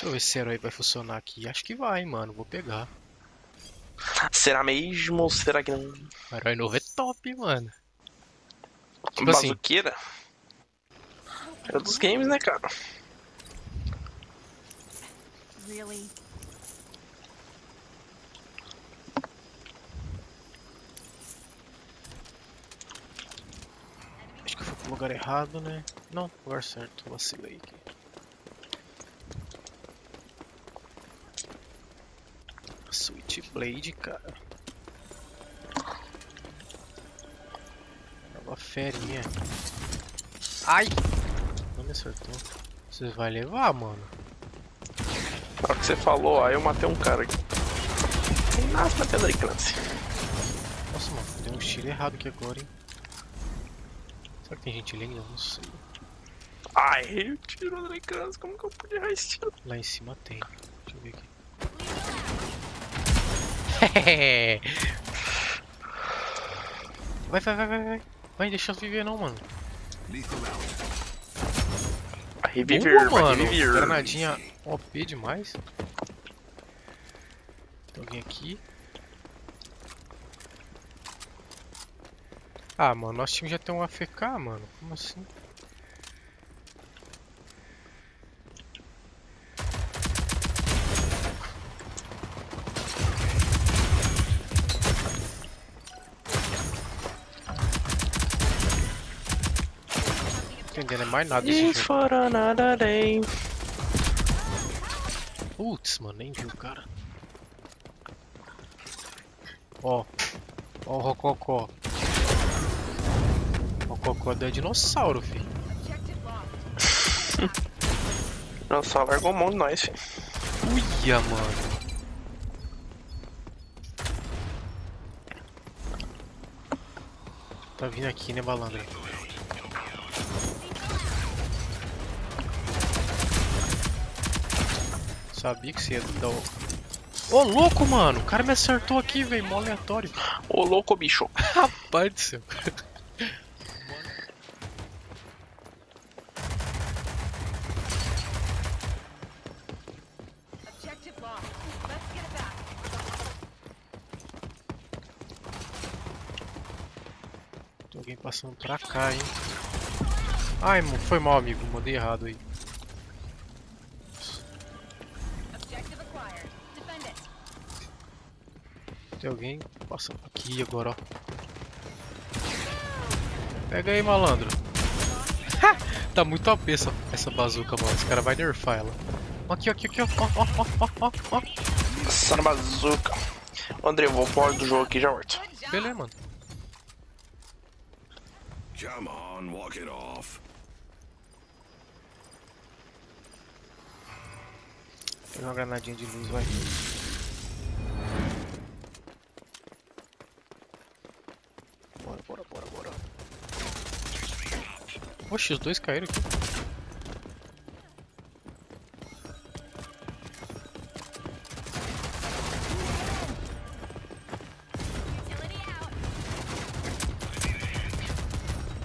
Deixa eu ver se esse herói vai funcionar aqui. Acho que vai, mano. Vou pegar. Será mesmo ou será que não? O herói novo é top, mano. Tipo assim, Bazuqueira? É dos games, né, cara? Really? acho que eu fui pro lugar errado, né? Não, lugar certo. Vacilei aqui. Switchblade, cara. Nova ferinha. Ai! Não me acertou. Você vai levar, mano? Na hora que você falou, aí eu matei um cara aqui. Nossa, a Clancy. Nossa, mano, deu um tiro errado aqui agora, hein? Será que tem gente ali ainda? Não sei. Ai, eu tiro a Clancy, como que eu pude errar esse tiro? Lá em cima tem. Deixa eu ver aqui. vai, vai, vai, vai, vai. Vai, deixa eu viver não, mano. Reviver, Boa, mano. reviver. Granadinha OP demais. Tem alguém aqui. Ah, mano, nosso time já tem um AFK, mano. Como assim? Entendendo mais nada desse E jogo. for another day. Putz, mano, nem viu o cara. Ó. Ó o Rococó. Rococó é dinossauro, filho. Não, só largou mão de nós, filho. Uia, mano. Tá vindo aqui, né, balandra? Sabia que você ia dar o... Ô, louco, mano! O cara me acertou aqui, velho. Mó aleatório. Ô, louco, bicho. Rapaz do céu. Tem alguém passando pra cá, hein? Ai, foi mal, amigo. Mandei errado aí. Alguém passando aqui agora, ó. Pega aí, malandro. tá muito OP essa, essa bazuca, mano. Esse cara vai nerfar ela. Aqui, aqui, aqui, ó. Ó, ó, ó, ó, ó, ó. Essa na bazuca. André, eu vou pro ordem do jogo aqui já, volto. Beleza, mano. Come on, walk it off. Pega uma granadinha de luz, vai. Oxe, os dois caíram aqui.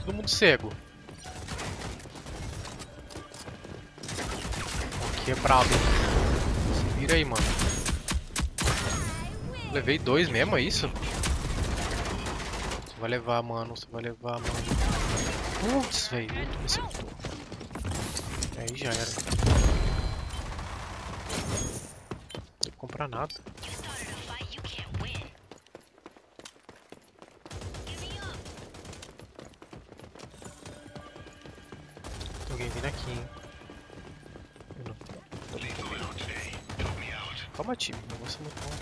Todo mundo cego. Aqui é brabo. Se vira aí, mano. Levei dois mesmo, é isso? Você vai levar, mano. Você vai levar, mano. Putz, velho. Aí já era. Não tem que comprar nada. Tem alguém vindo aqui, hein? Eu não. Calma, time. O negócio é muito bom.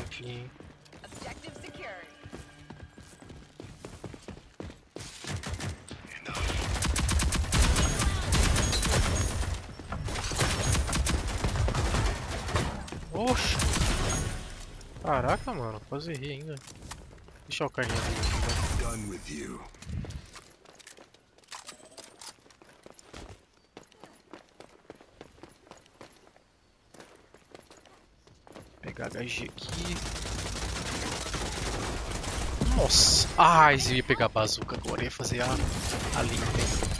Aqui, Oxe! Caraca, mano. Quase errei ainda. Deixa o carrinho ali. Pegar HG aqui. Nossa. Ai, eu ia pegar a bazuca agora. Ia fazer a, a limpa.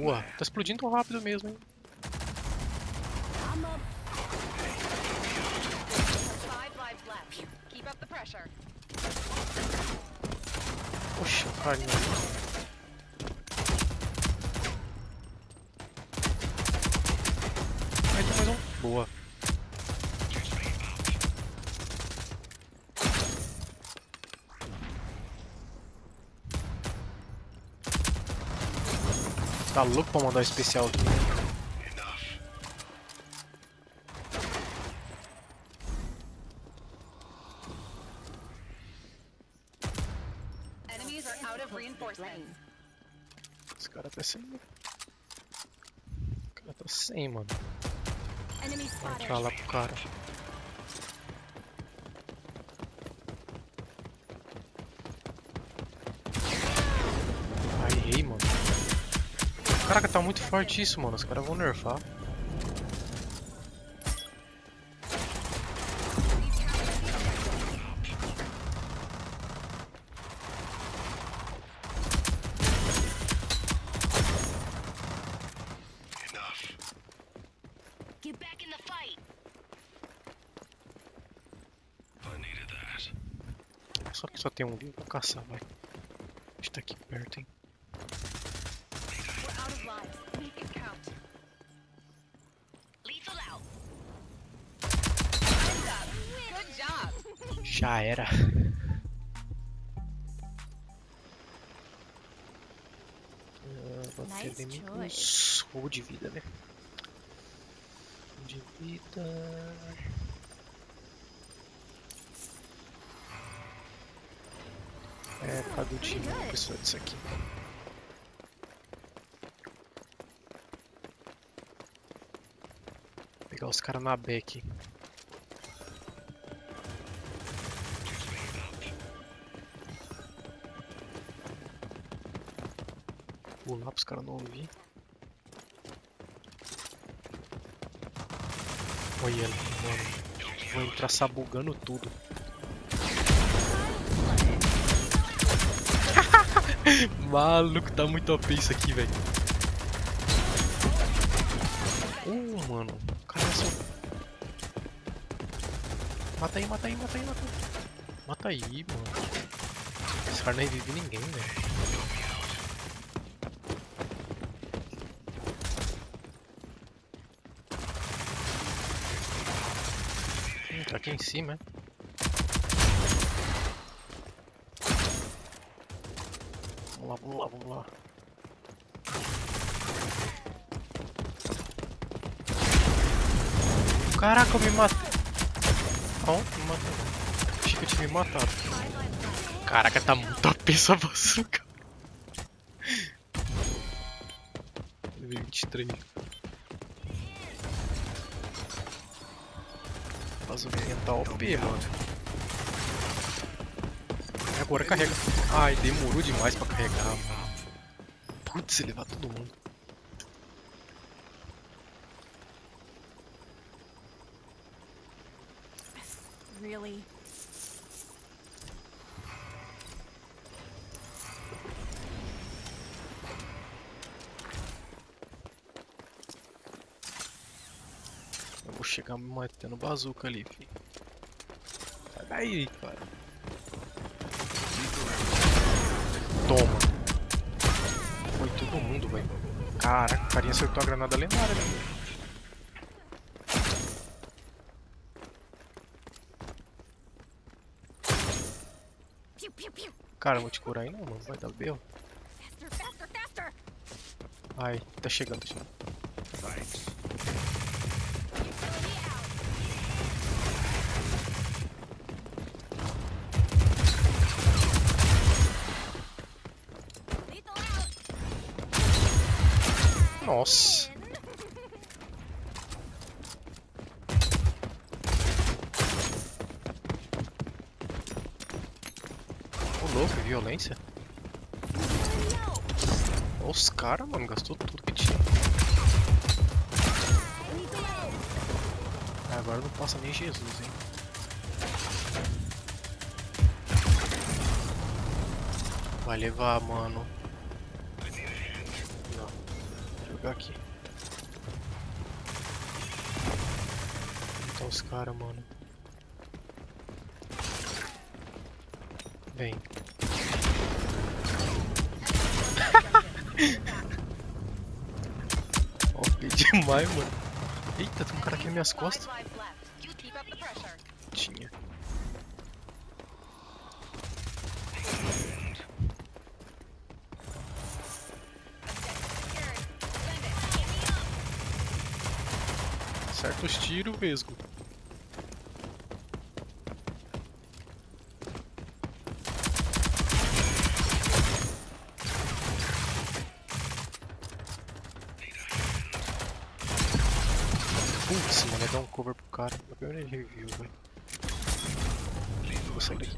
Boa. Tá explodindo rápido mesmo, hein? Poxa, carinha. Aí tem mais um. Boa. Tá louco pra mandar um especial aqui. Enough. Enemies are out of reinforcements. Esse cara tá sem. O cara tá sem, mano. Entrar lá pro cara. Ai, errei, mano. Caraca, tá muito forte isso, mano. Os caras vão nerfar. Enough. Get back in the fight. I needed that. Só que só tem um livro pra caçar, vai. A gente tá aqui perto, hein. Já era. Ah, bater Nice inimigos. Roubo de vida, né? De vida. É, cadê o time? Vou precisar disso aqui. Pegar os caras na B Pular pros caras não ouvir. Olha ele, mano. Vou entrar sabugando tudo. Maluco, tá muito OP isso aqui, velho. Uh, mano. Cara, é só... Mata aí, mata aí, mata aí, mata aí. Mata aí, mano. Esse cara nem vive ninguém, velho. Aqui em cima, é? Vamos lá, vamos lá, vamos lá. Caraca, eu me matei. Aonde me matou? Achei que eu tinha me matado. Caraca, tá muito OP essa bazuca. Level 23. Bazuquinha tá OP, mano. Agora carrega. Ai, demorou demais pra carregar, mano. Putz, levar todo mundo. Really? Chegar me matando bazuca ali, filho. Sai daí, cara. Toma. Foi todo mundo, velho. Caraca, o carinha acertou a granada lendária, velho. Pew. Cara, eu vou te curar aí não, mano. Vai dar faster. Ai, tá chegando, tá chegando. Nossa. Ô louco, violência. Os caras, mano, gastou tudo que tinha. Ah, Agora não passa nem Jesus, hein. Vai levar, mano. Jogar aqui. Tá os caras, mano? Vem. Demais, mano. Eita, tem um cara aqui nas minhas costas. Five os tiros, vesgo. Putz, mano, ia dar um cover pro cara. Agora ele review, velho. Vou sair daqui.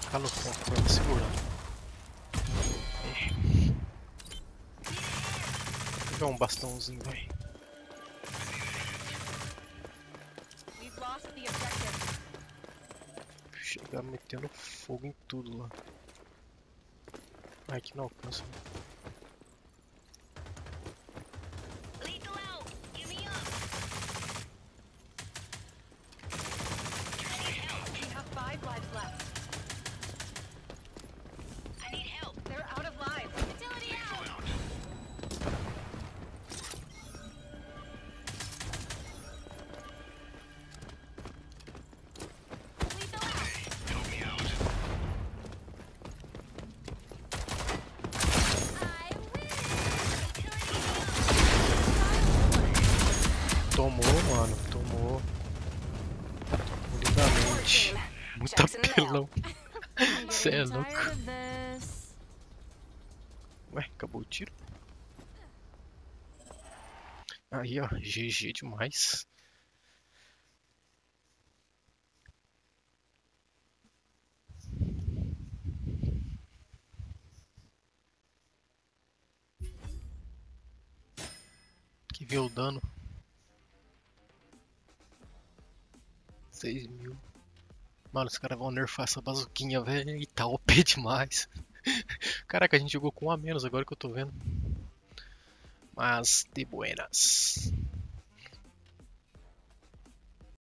Fica no ponto pra me segurar. É. Vou pegar um bastãozinho, velho. Chegar metendo fogo em tudo lá. Ai, que não alcança. Lethal Tomou, mano, tomou. Lindamente. Muito apelão. Cê é louco. Ué, acabou o tiro? Aí, ó, GG demais. Que viu o dano? 6 mil. Mano, os caras vão nerfar essa bazuquinha, velho. E tá OP demais. Caraca, a gente jogou com um a menos agora que eu tô vendo. Mas, de buenas.